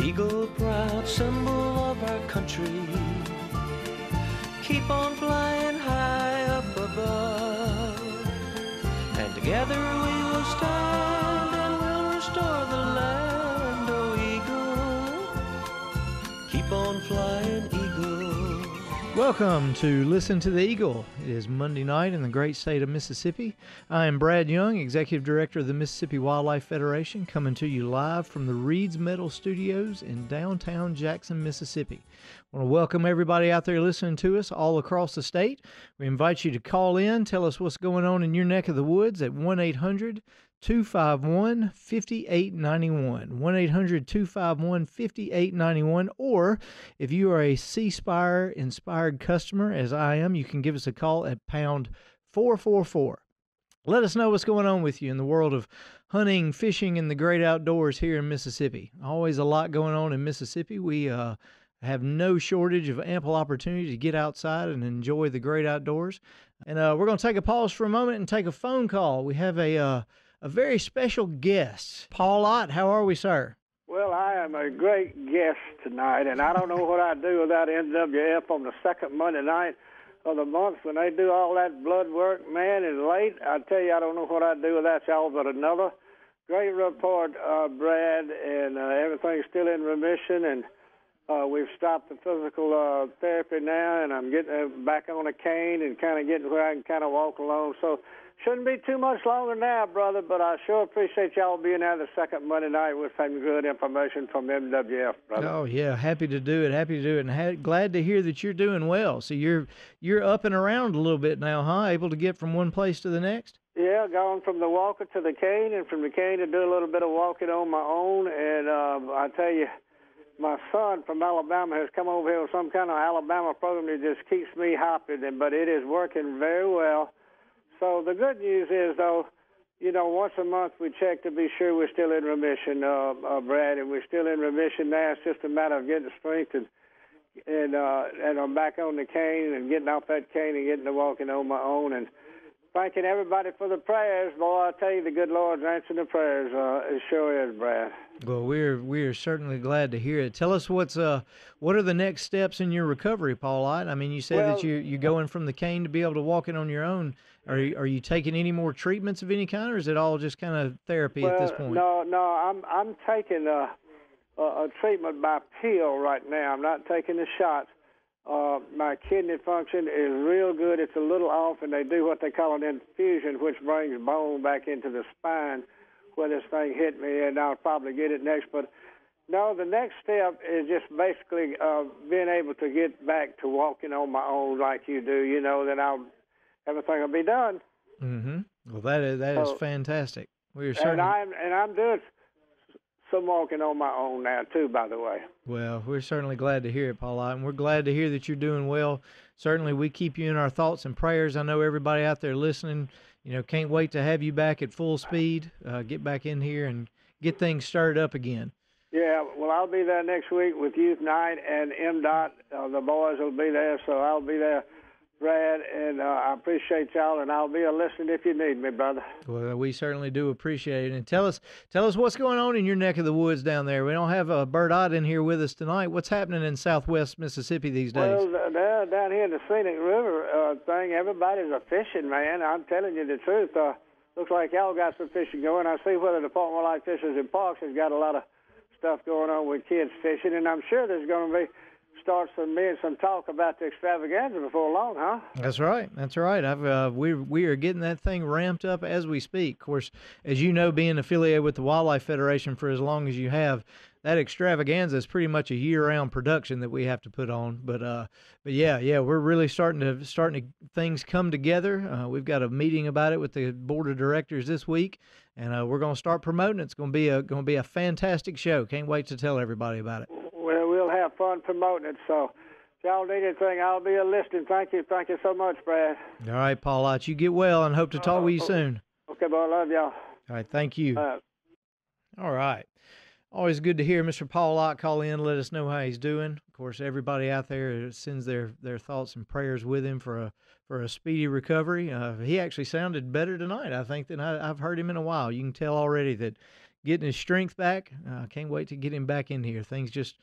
Eagle, proud symbol of our country. Keep on flying high up above. And together we will stand Welcome to Listen to the Eagle. It is Monday night in the great state of Mississippi. I am Brad Young, Executive Director of the Mississippi Wildlife Federation, coming to you live from the Reeds Metal Studios in downtown Jackson, Mississippi. I want to welcome everybody out there listening to us all across the state. We invite you to call in, tell us what's going on in your neck of the woods at 1 800 251 5891. 1 800 251 5891. Or if you are a C Spire inspired customer, as I am, you can give us a call at pound 444. Let us know what's going on with you in the world of hunting, fishing, and the great outdoors here in Mississippi. Always a lot going on in Mississippi. We uh, have no shortage of ample opportunity to get outside and enjoy the great outdoors. And uh, we're going to take a pause for a moment and take a phone call. We have a uh, a very special guest, Paul Ott. How are we, sir? Well, I am a great guest tonight, and I don't know what I'd do without MWF on the second Monday night of the month when they do all that blood work, man, and late. I tell you, I don't know what I'd do without y'all, but another great report, uh, Brad, and uh, everything's still in remission, and uh, we've stopped the physical uh, therapy now, and I'm getting uh, back on a cane and kind of getting where I can kind of walk alone. So Shouldn't be too much longer now, brother, but I sure appreciate y'all being there the second Monday night with some good information from MWF, brother. Oh yeah, happy to do it. Happy to do it, and ha- glad to hear that you're doing well. So you're you're up and around a little bit now, huh? Able to get from one place to the next. Yeah, going from the walker to the cane, and from the cane to do a little bit of walking on my own. And uh, I tell you, my son from Alabama has come over here with some kind of Alabama program that just keeps me hopping, but it is working very well. So the good news is, though, you know, once a month we check to be sure we're still in remission, uh, uh, Brad, and we're still in remission now. It's just a matter of getting strength and and uh, and I'm back on the cane and getting off that cane and getting to walking on my own and thanking everybody for the prayers. Boy, I tell you, the good Lord's answering the prayers. Uh, it sure is, Brad. Well, we're we're certainly glad to hear it. Tell us what's uh what are the next steps in your recovery, Paul? I mean, you said Well- that you you're going from the cane to be able to walk it on your own. Are you, are you taking any more treatments of any kind, or is it all just kind of therapy well, at this point? no, no, I'm I'm taking a, a a treatment by pill right now. I'm not taking the shots. Uh, my kidney function is real good. It's a little off, and they do what they call an infusion, which brings bone back into the spine where this thing hit me, and I'll probably get it next. But no, the next step is just basically uh, being able to get back to walking on my own like you do. You know, then I'll everything will be done. Mm-hmm. Well, that is that is So- fantastic. We're And I'm and I'm doing some walking on my own now too. By the way. well. We're certainly glad to hear it, Paul, and we're glad to hear that you're doing well. Certainly, we keep you in our thoughts and prayers. I know everybody out there listening, you know, can't wait to have you back at full speed. Uh, get back in here and get things started up again. Yeah, well, I'll be there next week with Youth Night and MDOT. Uh, the boys will be there, so I'll be there, Brad, and uh, I appreciate y'all, and I'll be a listening if you need me, brother. Well, we certainly do appreciate it. And tell us, tell us what's going on in your neck of the woods down there. We don't have a Bird Ott in here with us tonight. What's happening in Southwest Mississippi these days? Well, th- down here in the Scenic River uh, thing, everybody's a fishing, man. I'm telling you the truth. Uh, looks like y'all got some fishing going. I see where the Department of Wildlife Fisheries and Parks has got a lot of stuff going on with kids fishing, and I'm sure there's going to be start some being some talk about the extravaganza before long, huh? That's right. That's right. I've uh, we we are getting that thing ramped up as we speak. Of course, as you know, being affiliated with the Wildlife Federation for as long as you have, that extravaganza is pretty much a year-round production that we have to put on. But uh, but yeah, yeah, we're really starting to starting to things come together. Uh, we've got a meeting about it with the board of directors this week, and uh, we're going to start promoting. it. It's going to be a going to be a fantastic show. Can't wait to tell everybody about it. Fun promoting it. So, if y'all need anything, I'll be a listening. Thank you. Thank you so much, Brad. All right, Paul Ott, you get well, and hope to talk with you soon. Okay, boy. Love y'all. All right, thank you. Uh, All right. Always good to hear Mr. Paul Ott call in, and let us know how he's doing. Of course, everybody out there sends their, their thoughts and prayers with him for a for a speedy recovery. Uh, he actually sounded better tonight, I think, than I, I've heard him in a while. You can tell already that getting his strength back. I uh, can't wait to get him back in here. Things just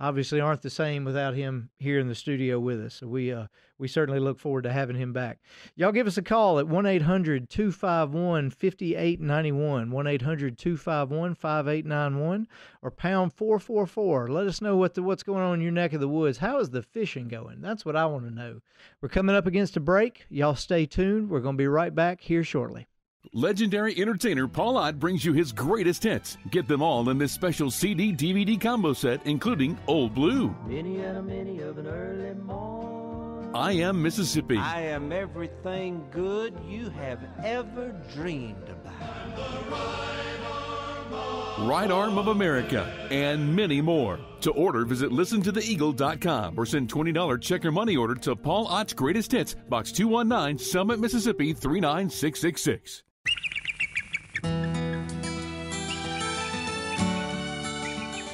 obviously aren't the same without him here in the studio with us. So we uh, we certainly look forward to having him back. Y'all give us a call at 1-800-251-5891, 1-800-251-5891 or pound 444. Let us know what the, what's going on in your neck of the woods. How is the fishing going? That's what I want to know. We're coming up against a break. Y'all stay tuned. We're going to be right back here shortly. Legendary entertainer Paul Ott brings you his greatest hits. Get them all in this special CD DVD combo set, including Old Blue. Many and a many of an early morn. I Am Mississippi. I am everything good you have ever dreamed about. Right Arm of America, and many more. To order, visit listentotheeagle.com or send $20 check or money order to Paul Ott's Greatest Hits, Box 219, Summit, Mississippi 39666.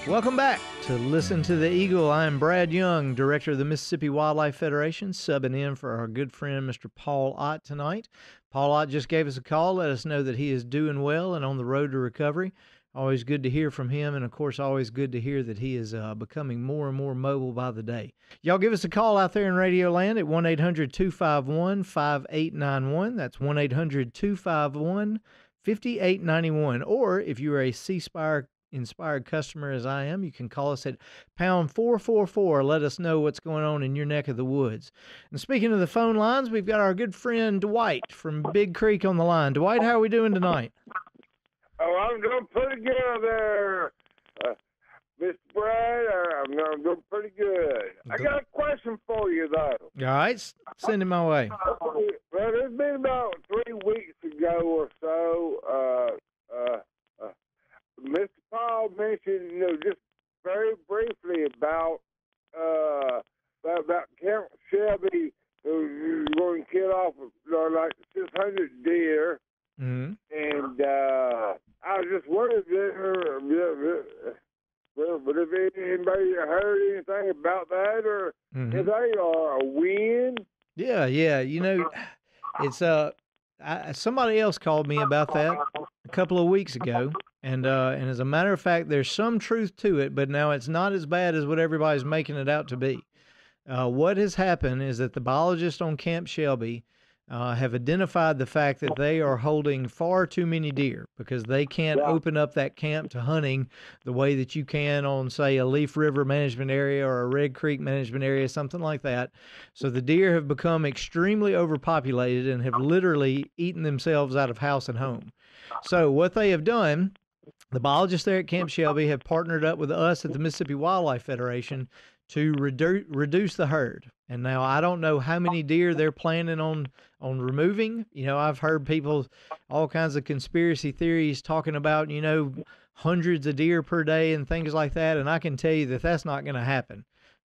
Welcome back to Listen to the Eagle. I'm Brad Young, Director of the Mississippi Wildlife Federation, subbing in for our good friend Mr. Paul Ott tonight. Paul Ott just gave us a call, let us know that he is doing well and on the road to recovery. Always good to hear from him, and of course, always good to hear that he is uh, becoming more and more mobile by the day. Y'all give us a call out there in Radio Land at 1 800 251 5891. That's 1 800 251 5891. Or if you are a C Spire inspired customer as I am, you can call us at pound 444. Let us know what's going on in your neck of the woods. And speaking of the phone lines, we've got our good friend Dwight from Big Creek on the line. Dwight, how are we doing tonight? Oh, I'm doing pretty good there, uh, Mr. Brad. Uh, I'm, I'm doing pretty good. I got a question for you, though. All right, send it my way. Well, it's been about three weeks ago or so. Uh, uh, Mr. Paul mentioned, you know, just very briefly about uh, about, Camp Shelby who's going to kill off uh, like 600 deer. Mm-hmm. And uh, I was just wondering if, but if anybody heard anything about that or Mhm. if they are a win. Yeah, yeah. You know, it's uh, I, somebody else called me about that a couple of weeks ago, and uh, and as a matter of fact, there's some truth to it, but now it's not as bad as what everybody's making it out to be. Uh, what has happened is that the biologists on Camp Shelby uh, have identified the fact that they are holding far too many deer because they can't Yeah. open up that camp to hunting the way that you can on, say, a Leaf River management area or a Red Creek management area, something like that. So the deer have become extremely overpopulated and have literally eaten themselves out of house and home. So what they have done, the biologists there at Camp Shelby have partnered up with us at the Mississippi Wildlife Federation to redu- reduce the herd. And now I don't know how many deer they're planning on on removing. You know, I've heard people all kinds of conspiracy theories talking about, you know, hundreds of deer per day and things like that, and I can tell you that that's not going to happen.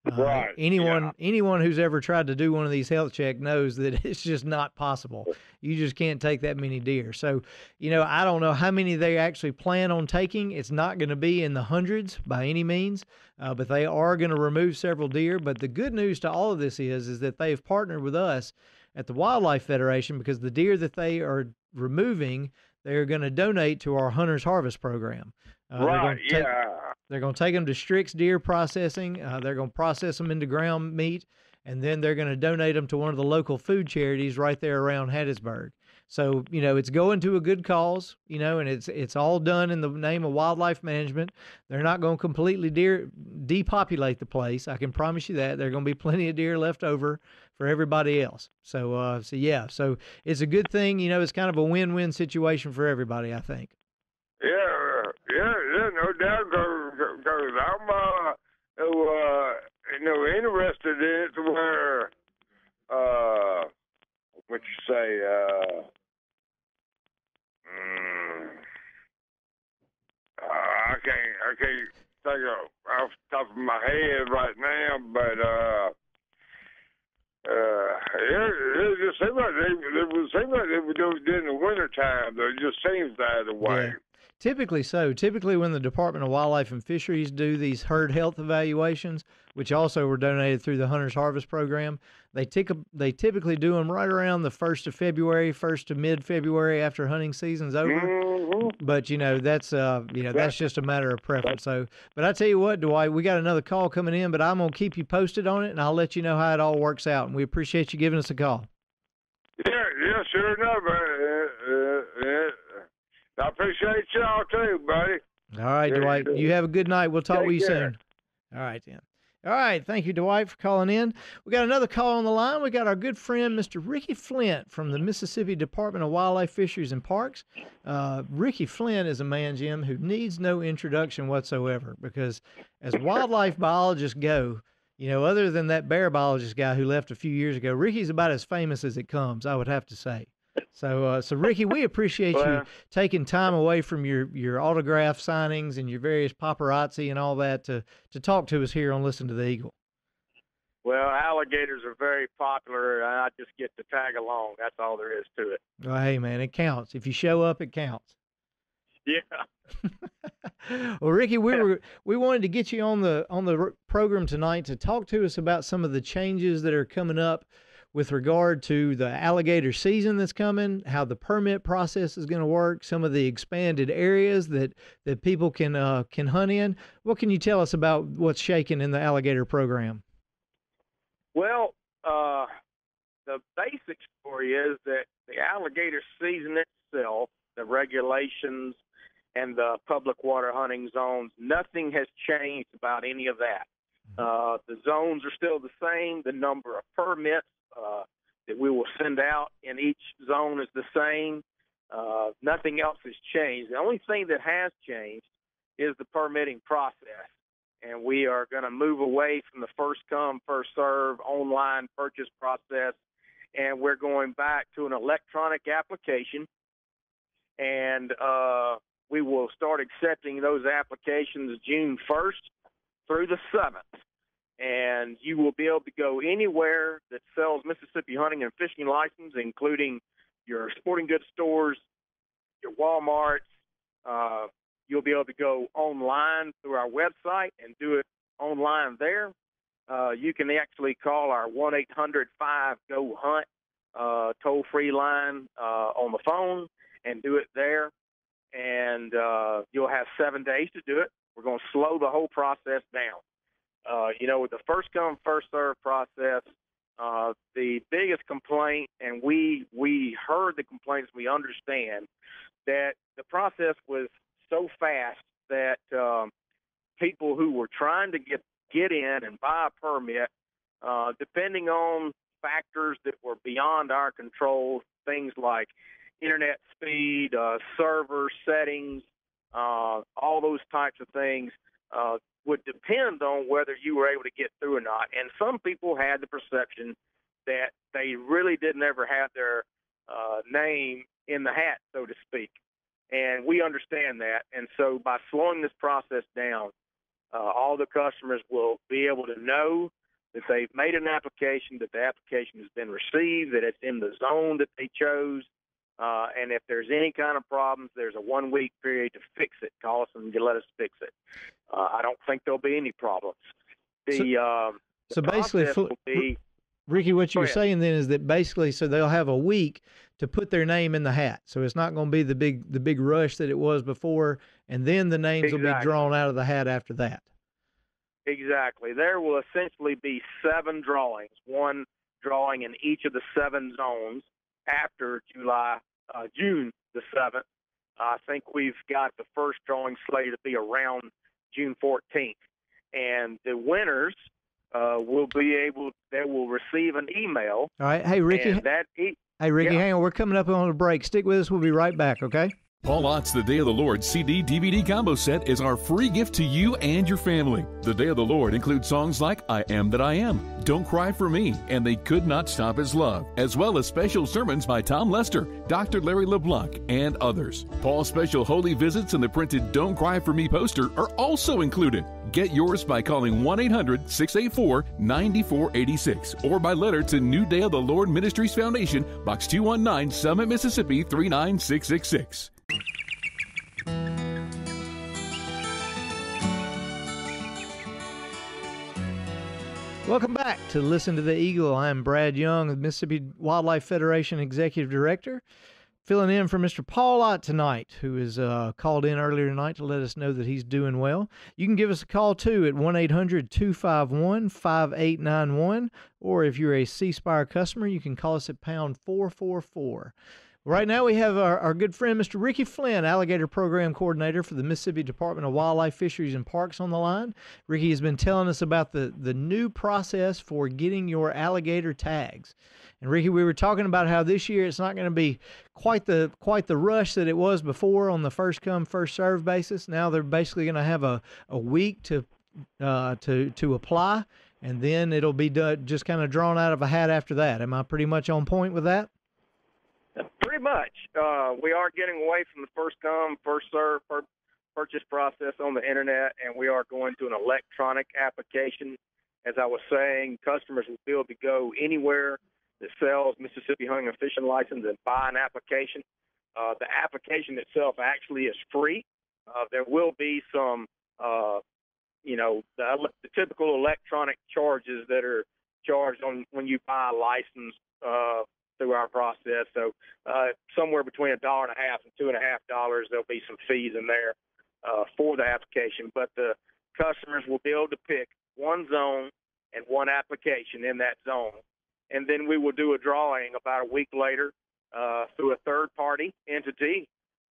Uh, Right, Anyone yeah. anyone who's ever tried to do one of these health check knows that it's just not possible. You just can't take that many deer. So, you know, I don't know how many they actually plan on taking. It's not going to be in the hundreds by any means, uh, but they are going to remove several deer. But the good news to all of this is, is that they've partnered with us at the Wildlife Federation because the deer that they are removing, they're going to donate to our Hunters Harvest program. Uh, they're right, take- yeah. they're going to take them to Strix Deer Processing. Uh, they're going to process them into ground meat, and then they're going to donate them to one of the local food charities right there around Hattiesburg. So you know it's going to a good cause, you know, and it's it's all done in the name of wildlife management. They're not going to completely deer depopulate the place. I can promise you that. There are going to be plenty of deer left over for everybody else. So uh, so yeah, so it's a good thing. You know, it's kind of a win-win situation for everybody. I think. Yeah, yeah, no doubt. Because I'm, uh, uh, you know, interested in it where, uh, what you say, uh, mm, I can't, I can't think of off the top of my head right now, but uh. Uh, it, it just seems like they, it would seem like they would do it during the wintertime. It just seems that way. Typically so. Typically, when the Department of Wildlife and Fisheries do these herd health evaluations, which also were donated through the Hunters Harvest Program, they tick, they typically do them right around the first of February, first to mid February after hunting season's over. Mm-hmm. But you know that's uh you know that's just a matter of preference. So, but I tell you what, Dwight, we got another call coming in, but I'm gonna keep you posted on it, and I'll let you know how it all works out. And we appreciate you giving us a call. Sure enough. Uh, uh, uh, I appreciate y'all too, buddy. All right, Dwight. You have a good night. We'll talk Take with you care. soon. All right, then. All right. Thank you, Dwight, for calling in. We got another call on the line. We got our good friend, Mr. Ricky Flynt from the Mississippi Department of Wildlife, Fisheries, and Parks. Uh, Ricky Flynt is a man, Jim, who needs no introduction whatsoever because, as wildlife biologists go, you know, other than that bear biologist guy who left a few years ago, Ricky's about as famous as it comes, I would have to say. So, uh, so Ricky, we appreciate you taking time away from your your autograph signings and your various paparazzi and all that to to talk to us here on Listen to the Eagle. Well, alligators are very popular, and I just get to tag along. That's all there is to it. Well, hey man, it counts. If you show up, it counts. Yeah. well, Ricky, we were we wanted to get you on the on the program tonight to talk to us about some of the changes that are coming up with regard to the alligator season that's coming, how the permit process is going to work, some of the expanded areas that that people can uh, can hunt in. What can you tell us about what's shaking in the alligator program? Well, uh, the basic story is that the alligator season itself, the regulations, and the public water hunting zones, nothing has changed about any of that. Uh, the zones are still the same. The number of permits uh, that we will send out in each zone is the same. Uh, nothing else has changed. The only thing that has changed is the permitting process and we are going to move away from the first come first serve online purchase process and we're going back to an electronic application and uh, we will start accepting those applications june 1st through the 7th and you will be able to go anywhere that sells mississippi hunting and fishing license including your sporting goods stores your walmarts uh, You'll be able to go online through our website and do it online there. Uh, you can actually call our 1 800 5 GO HUNT uh, toll free line uh, on the phone and do it there. And uh, you'll have seven days to do it. We're going to slow the whole process down. Uh, you know, with the first come, first serve process, uh, the biggest complaint, and we we heard the complaints, we understand that the process was so fast that um, people who were trying to get get in and buy a permit, uh, depending on factors that were beyond our control, things like internet speed, uh, server settings, uh, all those types of things, uh, would depend on whether you were able to get through or not. And some people had the perception that they really didn't ever have their uh, name in the hat, so to speak and we understand that. And so by slowing this process down, uh, all the customers will be able to know that they've made an application, that the application has been received, that it's in the zone that they chose. Uh, and if there's any kind of problems, there's a one week period to fix it. Call us and let us fix it. Uh, I don't think there'll be any problems. The, um, the So basically, fl- be Ricky, what you're saying then is that basically, so they'll have a week to put their name in the hat. So it's not going to be the big the big rush that it was before, and then the names will be drawn out of the hat after that. Exactly. There will essentially be seven drawings, one drawing in each of the seven zones after July, uh, June the 7th. I think we've got the first drawing slated to be around June 14th. And the winners uh, will be able, they will receive an email. All right, hey Ricky, that e- hey Ricky, yeah. hang on, we're coming up on a break. Stick with us. We'll be right back. Okay. Paul Ott's The Day of the Lord CD DVD combo set is our free gift to you and your family. The Day of the Lord includes songs like I Am That I Am, Don't Cry for Me, and They Could Not Stop His Love, as well as special sermons by Tom Lester, Dr. Larry LeBlanc, and others. Paul's special holy visits and the printed Don't Cry for Me poster are also included. Get yours by calling 1 800 684 9486 or by letter to New Day of the Lord Ministries Foundation, Box 219, Summit, Mississippi 39666. Welcome back to Listen to the Eagle. I'm Brad Young, Mississippi Wildlife Federation Executive Director, filling in for Mr. Paul Ott tonight, who is uh, called in earlier tonight to let us know that he's doing well. You can give us a call too at 1 800 251 5891, or if you're a C Spire customer, you can call us at pound 444. Right now, we have our, our good friend, Mr. Ricky Flynt, Alligator Program Coordinator for the Mississippi Department of Wildlife, Fisheries, and Parks, on the line. Ricky has been telling us about the, the new process for getting your alligator tags. And Ricky, we were talking about how this year it's not going to be quite the quite the rush that it was before on the first come first serve basis. Now they're basically going to have a, a week to uh, to to apply, and then it'll be done, just kind of drawn out of a hat after that. Am I pretty much on point with that? Pretty much. Uh, we are getting away from the first come, first serve per- purchase process on the internet, and we are going to an electronic application. As I was saying, customers will be able to go anywhere that sells Mississippi hunting and fishing license and buy an application. Uh, the application itself actually is free. Uh, there will be some, uh, you know, the, the typical electronic charges that are charged on when you buy a license uh, through our process. So uh, somewhere between a dollar and a half and two and a half dollars, there'll be some fees in there uh, for the application. But the customers will be able to pick one zone and one application in that zone, and then we will do a drawing about a week later uh, through a third-party entity.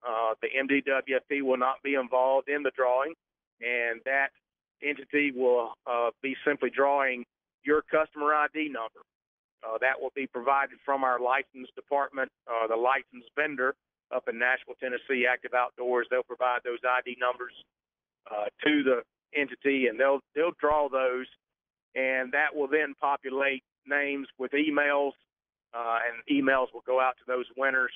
Uh, the MDWFP will not be involved in the drawing, and that entity will uh, be simply drawing your customer ID number. Uh, that will be provided from our license department, uh, the license vendor up in Nashville, Tennessee, Active Outdoors. They'll provide those ID numbers uh, to the entity, and they'll they'll draw those, and that will then populate names with emails, uh, and emails will go out to those winners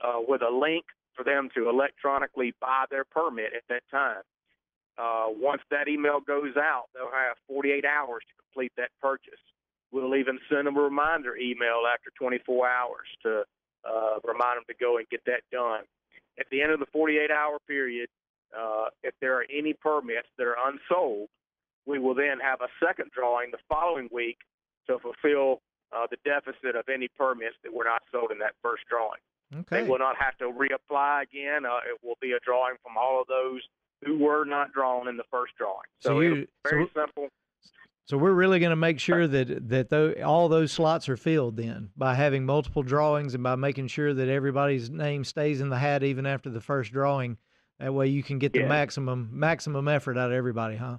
uh, with a link for them to electronically buy their permit at that time. Uh, once that email goes out, they'll have 48 hours to complete that purchase. We'll even send them a reminder email after 24 hours to uh, remind them to go and get that done. At the end of the 48 hour period, uh, if there are any permits that are unsold, we will then have a second drawing the following week to fulfill uh, the deficit of any permits that were not sold in that first drawing. Okay. They will not have to reapply again. Uh, it will be a drawing from all of those who were not drawn in the first drawing. So, So you- very so- simple. So we're really going to make sure that that tho- all those slots are filled then by having multiple drawings and by making sure that everybody's name stays in the hat even after the first drawing. That way you can get the Yeah. maximum maximum effort out of everybody, huh?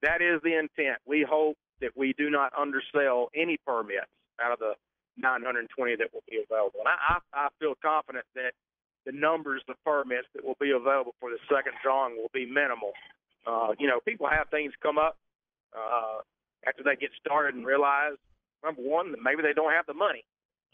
That is the intent. We hope that we do not undersell any permits out of the 920 that will be available. And I, I, I feel confident that the numbers of permits that will be available for the second drawing will be minimal. Uh, you know, people have things come up uh, after they get started and realize, number one, that maybe they don't have the money.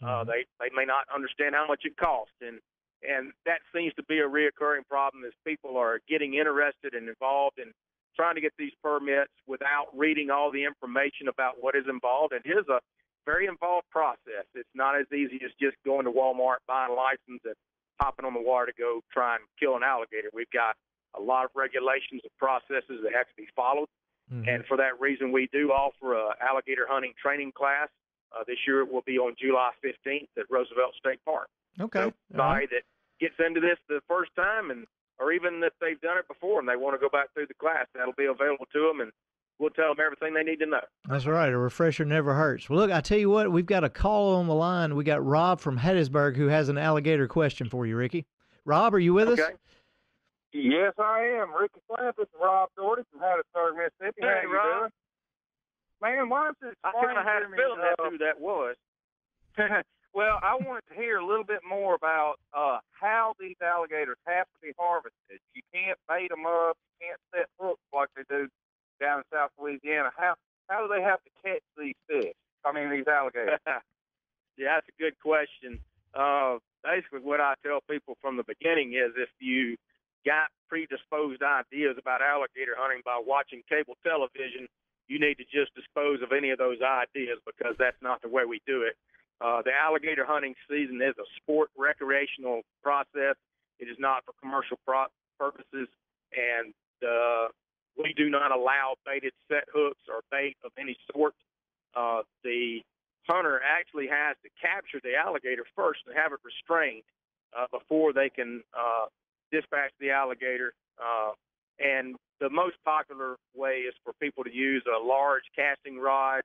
Uh, Mhm. they they may not understand how much it costs, and and that seems to be a reoccurring problem as people are getting interested and involved in trying to get these permits without reading all the information about what is involved. And it is a very involved process. It's not as easy as just going to Walmart, buying a license, and hopping on the water to go try and kill an alligator. We've got a lot of regulations and processes that have to be followed. Mhm. And for that reason, we do offer a alligator hunting training class. Uh, this year it will be on July 15th at Roosevelt State Park. okay. So right. that gets into this the first time, and or even if they've done it before and they want to go back through the class, that'll be available to them, and we'll tell them everything they need to know. That's right. A refresher never hurts. Well, look, I tell you what, we've got a call on the line. We got Rob from Hattiesburg who has an alligator question for you, Ricky. Rob, are you with us? Yes, I am. Ricky. This is Rob Doherty from Hattiesburg, Mississippi. Hey, How you Rob. doing? Man, why don't you I explain kind of had to a feeling that's uh, who that was. well, I wanted to hear a little bit more about uh, how these alligators have to be harvested. You can't bait them up. You can't set hooks like they do down in South Louisiana. How how do they have to catch these fish? I mean, these alligators. yeah, that's a good question. Uh, basically, what I tell people from the beginning is if you got predisposed ideas about alligator hunting by watching cable television, you need to just dispose of any of those ideas because that's not the way we do it. Uh, the alligator hunting season is a sport recreational process. It is not for commercial pro- purposes, and uh, we do not allow baited set hooks or bait of any sort. Uh, the hunter actually has to capture the alligator first and have it restrained uh, before they can uh, dispatch the alligator. Uh, and the most popular way is for people to use a large casting rod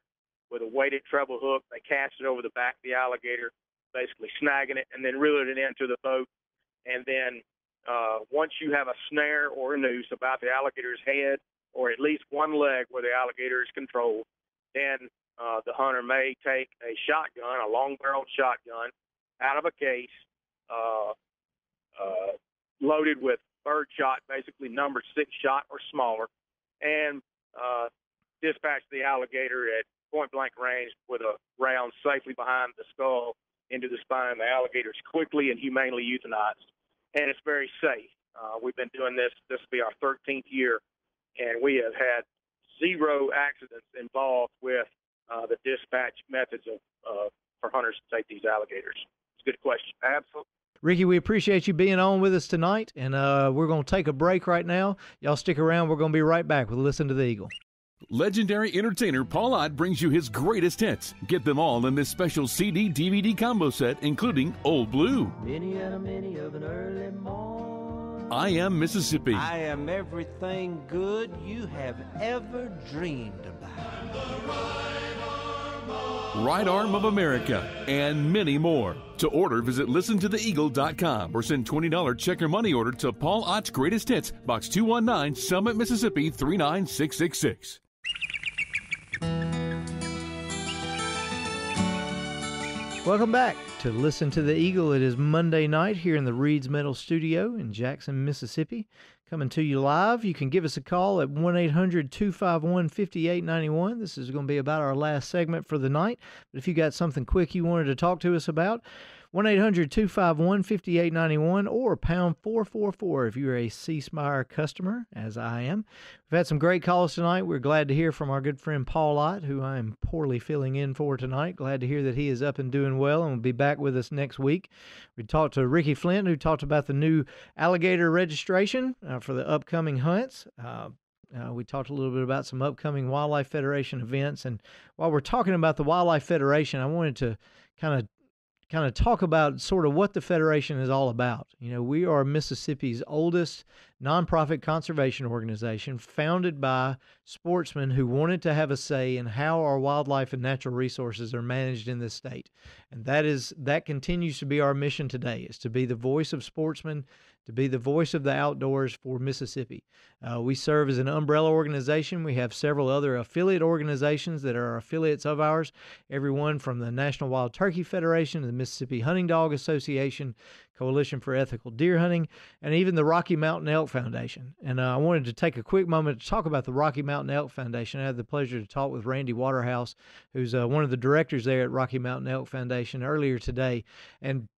with a weighted treble hook. They cast it over the back of the alligator, basically snagging it, and then reeling it into the boat. And then uh, once you have a snare or a noose about the alligator's head, or at least one leg where the alligator is controlled, then uh, the hunter may take a shotgun, a long-barreled shotgun, out of a case, uh, uh, loaded with bird shot, basically number six shot or smaller, and uh, dispatch the alligator at point blank range with a round safely behind the skull into the spine. The alligator is quickly and humanely euthanized, and it's very safe. Uh, we've been doing this. This will be our 13th year, and we have had zero accidents involved with uh, the dispatch methods of uh, for hunters to take these alligators. It's a good question. Absolutely. Ricky, we appreciate you being on with us tonight, and uh, we're going to take a break right now. Y'all stick around. We're going to be right back with Listen to the Eagle. Legendary entertainer Paul Ott brings you his greatest hits. Get them all in this special CD DVD combo set, including Old Blue. Many and many of an early morn. I Am Mississippi. I am everything good you have ever dreamed about. Right Arm of America, and many more. To order, visit listentotheeagle.com or send $20 check or money order to Paul Ott's Greatest Hits, Box 219, Summit, Mississippi 39666. Welcome back to Listen to the Eagle. It is Monday night here in the Reeds Metal Studio in Jackson, Mississippi. Coming to you live. You can give us a call at 1 800 251 5891. This is going to be about our last segment for the night. But if you got something quick you wanted to talk to us about, 1 800 251 5891 or pound 444 if you're a C Spire customer, as I am. We've had some great calls tonight. We're glad to hear from our good friend Paul Ott, who I am poorly filling in for tonight. Glad to hear that he is up and doing well and will be back with us next week. We talked to Ricky Flynt, who talked about the new alligator registration uh, for the upcoming hunts. Uh, uh, we talked a little bit about some upcoming Wildlife Federation events. And while we're talking about the Wildlife Federation, I wanted to kind of kind of talk about sort of what the Federation is all about. You know, we are Mississippi's oldest nonprofit conservation organization founded by sportsmen who wanted to have a say in how our wildlife and natural resources are managed in this state. And that is that continues to be our mission today is to be the voice of sportsmen to be the voice of the outdoors for Mississippi. Uh, we serve as an umbrella organization. We have several other affiliate organizations that are affiliates of ours, everyone from the National Wild Turkey Federation, the Mississippi Hunting Dog Association, Coalition for Ethical Deer Hunting, and even the Rocky Mountain Elk Foundation. And uh, I wanted to take a quick moment to talk about the Rocky Mountain Elk Foundation. I had the pleasure to talk with Randy Waterhouse, who's uh, one of the directors there at Rocky Mountain Elk Foundation earlier today. And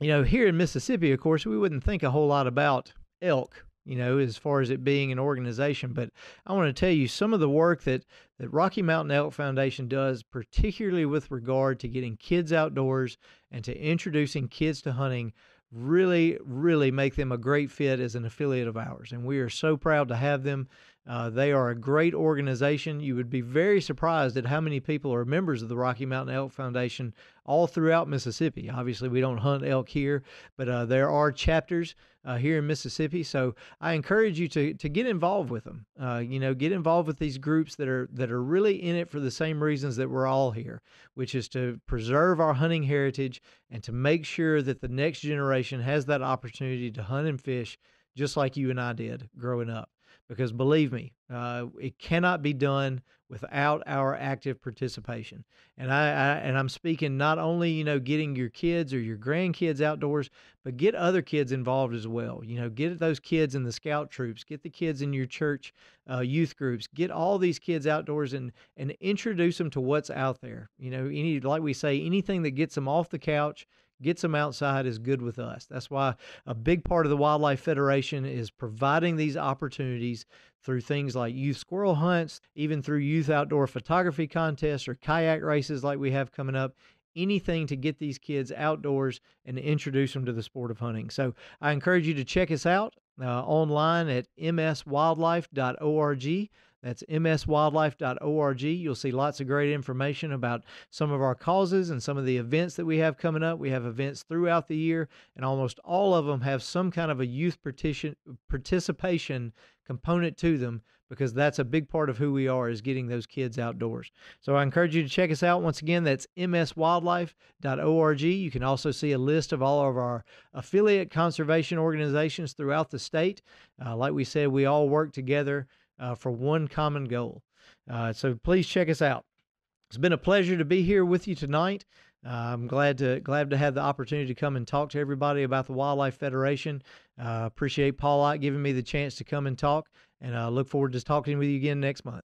you know, here in Mississippi, of course, we wouldn't think a whole lot about elk, you know, as far as it being an organization. But I want to tell you some of the work that, that Rocky Mountain Elk Foundation does, particularly with regard to getting kids outdoors and to introducing kids to hunting, really, really make them a great fit as an affiliate of ours. And we are so proud to have them. Uh, they are a great organization. You would be very surprised at how many people are members of the Rocky Mountain Elk Foundation all throughout Mississippi. Obviously, we don't hunt elk here, but uh, there are chapters uh, here in Mississippi. So I encourage you to to get involved with them. Uh, you know, get involved with these groups that are that are really in it for the same reasons that we're all here, which is to preserve our hunting heritage and to make sure that the next generation has that opportunity to hunt and fish just like you and I did growing up because believe me, uh, it cannot be done without our active participation. And I, I, and I'm speaking not only you know getting your kids or your grandkids outdoors, but get other kids involved as well. You know, get those kids in the scout troops, get the kids in your church uh, youth groups, get all these kids outdoors and and introduce them to what's out there. You know, any like we say, anything that gets them off the couch gets them outside is good with us. That's why a big part of the Wildlife Federation is providing these opportunities through things like youth squirrel hunts, even through youth outdoor photography contests or kayak races like we have coming up. Anything to get these kids outdoors and introduce them to the sport of hunting. So I encourage you to check us out uh, online at mswildlife.org. That's mswildlife.org. You'll see lots of great information about some of our causes and some of the events that we have coming up. We have events throughout the year, and almost all of them have some kind of a youth participation component to them because that's a big part of who we are is getting those kids outdoors. So I encourage you to check us out. Once again, that's mswildlife.org. You can also see a list of all of our affiliate conservation organizations throughout the state. Uh, like we said, we all work together uh, for one common goal. Uh, so please check us out. It's been a pleasure to be here with you tonight. Uh, I'm glad to glad to have the opportunity to come and talk to everybody about the Wildlife Federation. Uh, appreciate Paul Ott giving me the chance to come and talk, and I look forward to talking with you again next month.